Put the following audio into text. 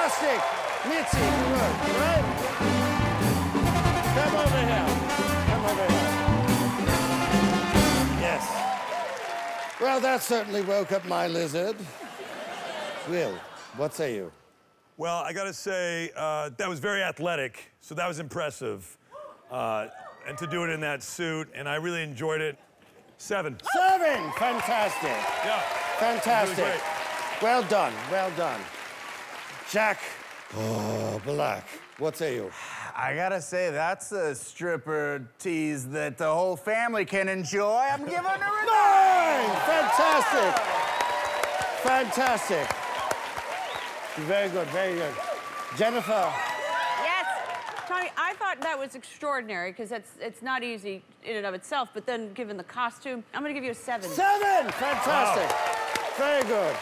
Fantastic. Let's. Right? Come over here. Come over here. Yes. Well, that certainly woke up my lizard. Will, what say you? Well, I gotta say, uh, that was very athletic, so that was impressive. Uh, and to do it in that suit, and I really enjoyed it. Seven. Seven! Fantastic. Yeah. Fantastic. Well done, well done. Jack, oh, Black, what say you? I gotta say, that's a stripper tease that the whole family can enjoy. I'm giving her a Nine! Fantastic. Fantastic. Very good, very good. Jennifer, Yes. Tommy, I thought that was extraordinary because it's it's not easy in and of itself, but then given the costume, I'm gonna give you a seven. seven! Fantastic. Very good.